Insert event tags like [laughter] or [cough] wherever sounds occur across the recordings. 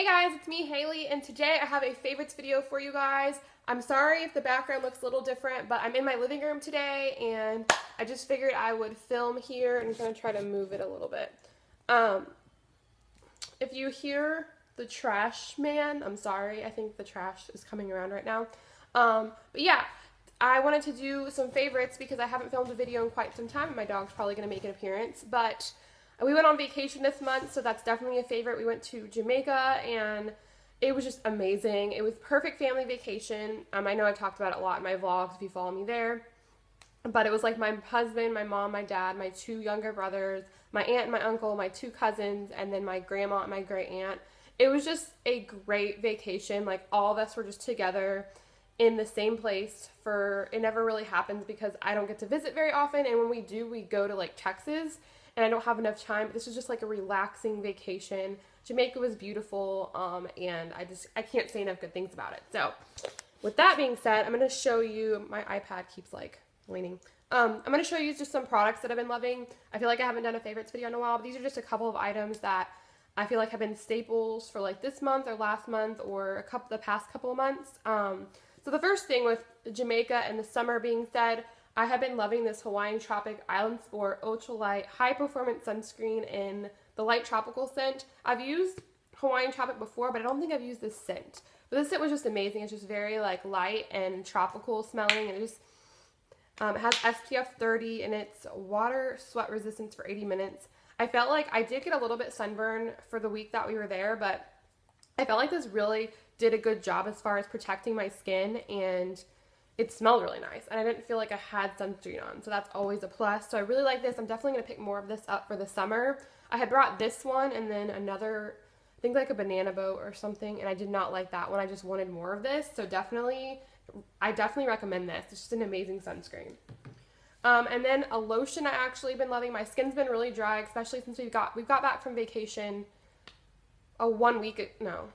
Hey guys, it's me, Haley, and today I have a favorites video for you guys. I'm sorry if the background looks a little different, but I'm in my living room today, and I just figured I would film here, and I'm going to try to move it a little bit. Um, if you hear the trash man, I'm sorry, I think the trash is coming around right now. Um, but yeah, I wanted to do some favorites because I haven't filmed a video in quite some time, and my dog's probably going to make an appearance, but we went on vacation this month, so that's definitely a favorite. We went to Jamaica and it was just amazing. It was perfect family vacation. Um, I know I've talked about it a lot in my vlogs if you follow me there. But it was like my husband, my mom, my dad, my two younger brothers, my aunt and my uncle, my two cousins, and then my grandma and my great aunt. It was just a great vacation. Like all of us were just together in the same place for it never really happens because I don't get to visit very often and when we do we go to like Texas and I don't have enough time. This was just like a relaxing vacation. Jamaica was beautiful, um, and I just I can't say enough good things about it. So, with that being said, I'm gonna show you. My iPad keeps like leaning. Um, I'm gonna show you just some products that I've been loving. I feel like I haven't done a favorites video in a while, but these are just a couple of items that I feel like have been staples for like this month or last month or a couple the past couple of months. Um, so the first thing with Jamaica and the summer being said, I have been loving this Hawaiian Tropic Island Sport Ultralight High Performance Sunscreen in the light tropical scent. I've used Hawaiian Tropic before, but I don't think I've used this scent. But this scent was just amazing. It's just very like light and tropical smelling, and it just um, it has SPF 30 and it's water sweat resistance for 80 minutes. I felt like I did get a little bit sunburn for the week that we were there, but I felt like this really did a good job as far as protecting my skin and it smelled really nice and I didn't feel like I had sunscreen on. So that's always a plus. So I really like this. I'm definitely going to pick more of this up for the summer. I had brought this one and then another, I think like a banana boat or something. And I did not like that one. I just wanted more of this. So definitely, I definitely recommend this. It's just an amazing sunscreen. Um, and then a lotion I actually been loving. My skin's been really dry, especially since we've got, we've got back from vacation a one week, no,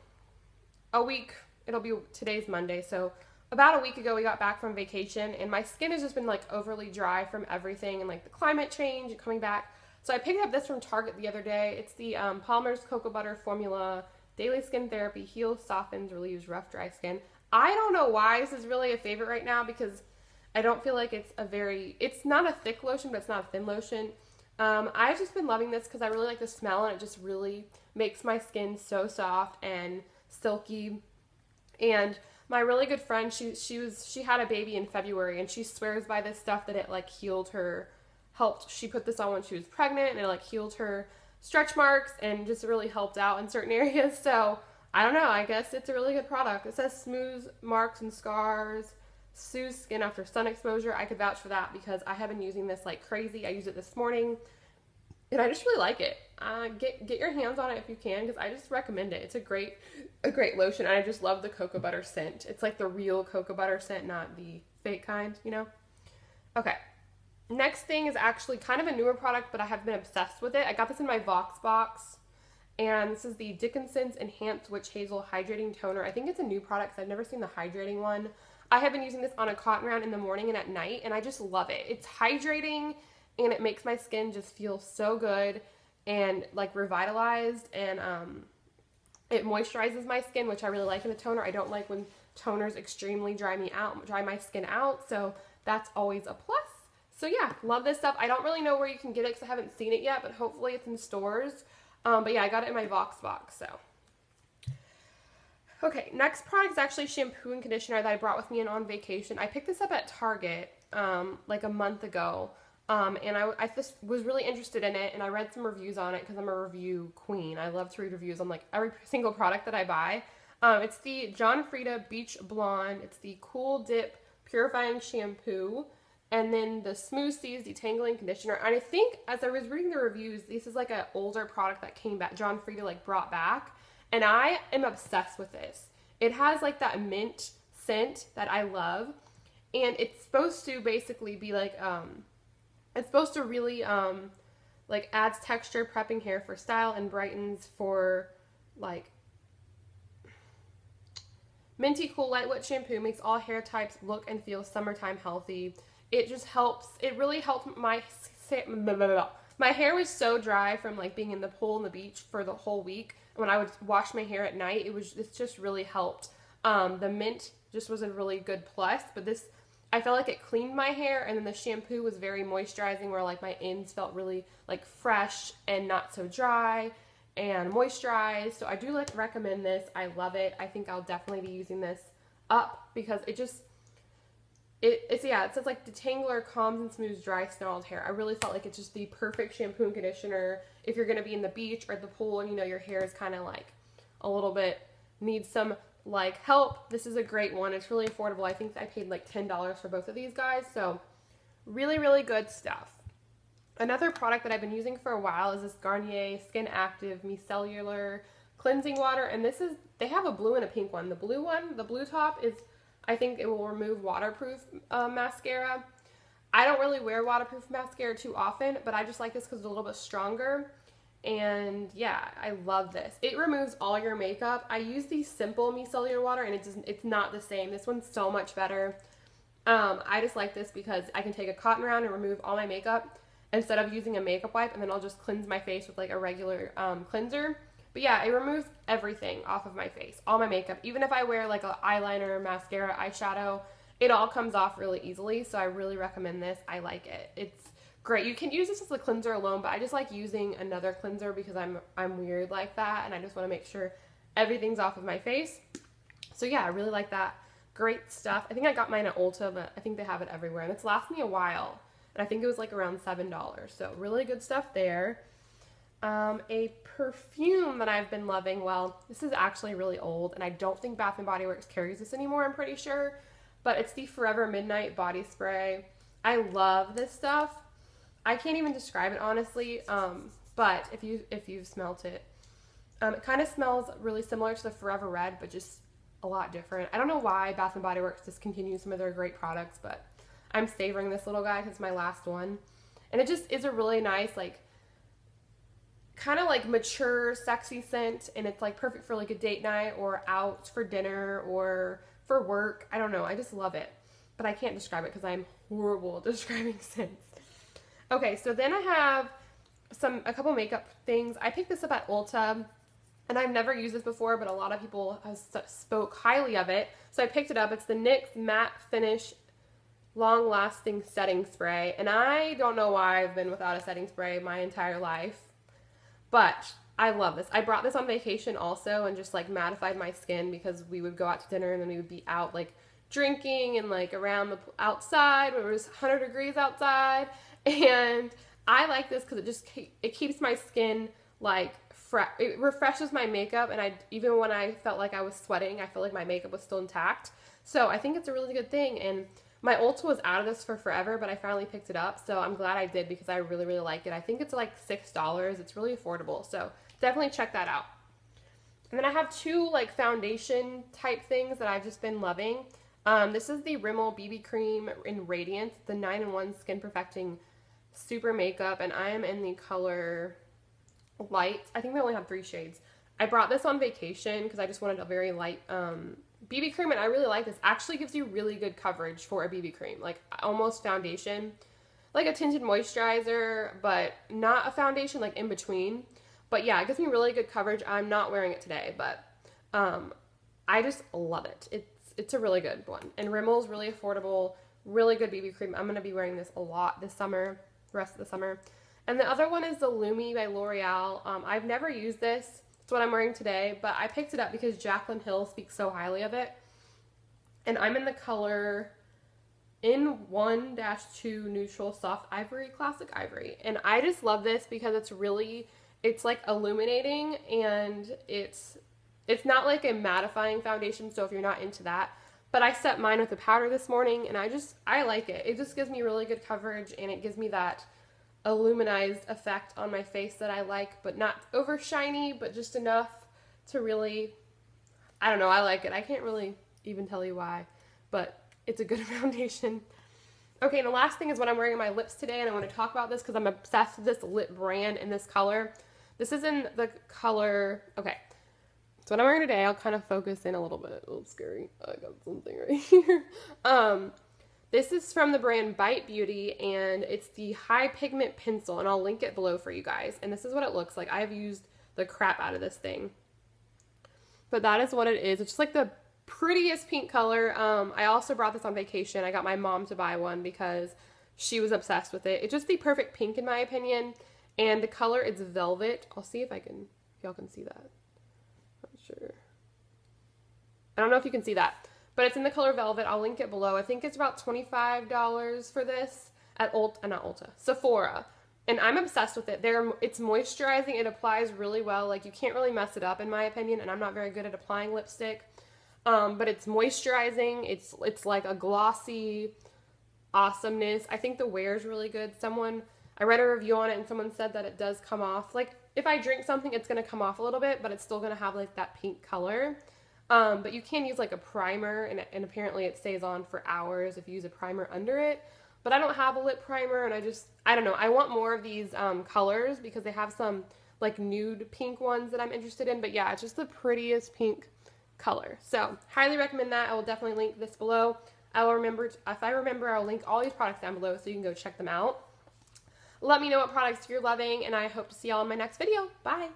a week. It'll be today's Monday. So about a week ago we got back from vacation and my skin has just been like overly dry from everything and like the climate change and coming back. So i picked up this from target the other day. It's the um, palmer's cocoa butter formula daily skin therapy heals softens relieves rough dry skin. I don't know why this is really a favorite right now because i don't feel like it's a very it's not a thick lotion but it's not a thin lotion. Um, i've just been loving this because i really like the smell and it just really makes my skin so soft and silky. And my really good friend, she she was she had a baby in February and she swears by this stuff that it like healed her helped she put this on when she was pregnant and it like healed her stretch marks and just really helped out in certain [laughs] areas. So I don't know, I guess it's a really good product. It says smooth marks and scars, soothes skin after sun exposure. I could vouch for that because I have been using this like crazy. I used it this morning and I just really like it. Uh, get get your hands on it if you can because I just recommend it. It's a great a great lotion. And I just love the cocoa butter scent. It's like the real cocoa butter scent, not the fake kind, you know. Okay. Next thing is actually kind of a newer product, but I have been obsessed with it. I got this in my Vox box, and this is the Dickinson's Enhanced Witch Hazel Hydrating Toner. I think it's a new product because I've never seen the hydrating one. I have been using this on a cotton round in the morning and at night, and I just love it. It's hydrating and it makes my skin just feel so good and like revitalized and um, it moisturizes my skin which I really like in a toner. I don't like when toners extremely dry me out, dry my skin out so that's always a plus. So yeah, love this stuff. I don't really know where you can get it because I haven't seen it yet but hopefully it's in stores. Um, but yeah, I got it in my Vox box so. Okay, next product is actually shampoo and conditioner that I brought with me and on vacation. I picked this up at Target um, like a month ago. Um, and I, I just was really interested in it, and I read some reviews on it because I'm a review queen. I love to read reviews on like every single product that I buy. Um, it's the John Frieda Beach Blonde. It's the Cool Dip Purifying Shampoo, and then the Smooth Seas Detangling Conditioner. And I think as I was reading the reviews, this is like an older product that came back. John Frieda like brought back, and I am obsessed with this. It has like that mint scent that I love, and it's supposed to basically be like um it's supposed to really um, like adds texture, prepping hair for style, and brightens for like minty cool lightweight shampoo makes all hair types look and feel summertime healthy. It just helps. It really helped my my hair was so dry from like being in the pool and the beach for the whole week when I would wash my hair at night, it was it's just really helped. Um, the mint just was a really good plus, but this I felt like it cleaned my hair, and then the shampoo was very moisturizing, where like my ends felt really like fresh and not so dry and moisturized. So I do like recommend this. I love it. I think I'll definitely be using this up because it just it, it's yeah, it says like detangler calms and smooths dry snarled hair. I really felt like it's just the perfect shampoo and conditioner if you're gonna be in the beach or the pool and you know your hair is kind of like a little bit needs some like help. This is a great one. It's really affordable. I think I paid like ten dollars for both of these guys. So really, really good stuff. Another product that I've been using for a while is this Garnier Skin Active Micellar Cleansing Water. And this is, they have a blue and a pink one. The blue one, the blue top is, I think it will remove waterproof uh, mascara. I don't really wear waterproof mascara too often, but I just like this because it's a little bit stronger. And yeah, I love this. It removes all your makeup. I use the simple micellar water and it it's not the same. This one's so much better. Um, I just like this because I can take a cotton round and remove all my makeup instead of using a makeup wipe and then I'll just cleanse my face with like a regular um, cleanser. But yeah, it removes everything off of my face, all my makeup. Even if I wear like an eyeliner, mascara, eyeshadow, it all comes off really easily. So I really recommend this. I like it. It's great. You can use this as a cleanser alone, but I just like using another cleanser because I'm I'm weird like that and I just want to make sure everything's off of my face. So yeah, I really like that. Great stuff. I think I got mine at Ulta, but I think they have it everywhere and it's lasted me a while and I think it was like around $7. So really good stuff there. Um, a perfume that I've been loving, well, this is actually really old, and I don't think Bath & Body Works carries this anymore, I'm pretty sure, but it's the Forever Midnight Body Spray. I love this stuff. I can't even describe it honestly, um, but if you if you've smelt it, um, it kind of smells really similar to the Forever Red, but just a lot different. I don't know why Bath & Body Works discontinued some of their great products, but I'm savoring this little guy because it's my last one. And it just is a really nice, like, kind of like mature, sexy scent. And it's like perfect for like a date night or out for dinner or for work. I don't know. I just love it. But I can't describe it because I'm horrible at [laughs] describing scents. Okay, so then I have some a couple makeup things. I picked this up at Ulta and I've never used this before, but a lot of people have spoke highly of it. So I picked it up. It's the NYX Matte Finish long lasting setting spray. And I don't know why I've been without a setting spray my entire life, but I love this. I brought this on vacation also and just like mattified my skin because we would go out to dinner and then we would be out like drinking and like around the outside where it was 100 degrees outside. And I like this because it just it keeps my skin like fresh. It refreshes my makeup, and I even when I felt like I was sweating, I felt like my makeup was still intact. So I think it's a really good thing. And my Ulta was out of this for forever, but I finally picked it up. So I'm glad I did because I really, really like it. I think it's like $6. It's really affordable. So definitely check that out. And then I have two like foundation type things that I've just been loving. Um, this is the Rimmel BB Cream in Radiance, the 9-in-1 Skin Perfecting Super Makeup. And I am in the color Light. I think they only have three shades. I brought this on vacation because I just wanted a very light um, BB cream, and I really like this, actually gives you really good coverage for a BB cream, like almost foundation. Like a tinted moisturizer, but not a foundation, like in between. But yeah, it gives me really good coverage. I'm not wearing it today, but um, I just love it. It's it's a really good one. And Rimmel's really affordable, really good BB cream. I'm going to be wearing this a lot this summer, rest of the summer. And the other one is the Lumi by L'Oreal. Um, I've never used this. It's what I'm wearing today, but I picked it up because Jaclyn Hill speaks so highly of it. And I'm in the color in 1-2 neutral soft ivory classic ivory and i just love this because it's really it's like illuminating and it's it's not like a mattifying foundation so if you're not into that but i set mine with a powder this morning and i just i like it it just gives me really good coverage and it gives me that illuminized effect on my face that I like, but not over shiny, but just enough to really, I don't know, I like it. I can't really even tell you why, but it's a good [laughs] foundation. Okay, and the last thing is what I'm wearing on my lips today, and I want to talk about this because I'm obsessed with this lip brand in this color. This is in the color, okay, so what I'm wearing today, I'll kind of focus in a little bit. Oh, scary. I got something right [laughs] here. Um, this is from the brand Bite Beauty and it's the high pigment pencil and I'll link it below for you guys. And this is what it looks like. I've used the crap out of this thing. But that is what it is. It's just like the prettiest pink color. Um, I also brought this on vacation. I got my mom to buy one because she was obsessed with it. It's just the perfect pink in my opinion. And the color is velvet. I'll see if I can, if y'all can see that. Sure. I don't know if you can see that, but it's in the color velvet. I'll link it below. I think it's about $25 for this at Ulta, uh, not Ulta, Sephora. And I'm obsessed with it. There, it's moisturizing. It applies really well. Like you can't really mess it up in my opinion. And I'm not very good at applying lipstick. Um, but it's moisturizing. It's it's like a glossy awesomeness. I think the wear is really good. Someone I read a review on it and someone said that it does come off. Like if I drink something, it's gonna come off a little bit, but it's still gonna have like that pink color. Um, but you can use like a primer, and, and apparently it stays on for hours if you use a primer under it. But I don't have a lip primer, and I just I don't know. I want more of these um, colors because they have some like nude pink ones that I'm interested in. But yeah, it's just the prettiest pink color. So highly recommend that. I will definitely link this below. I will remember, if I remember, I'll link all these products down below so you can go check them out. Let me know what products you're loving, and I hope to see y'all in my next video. Bye!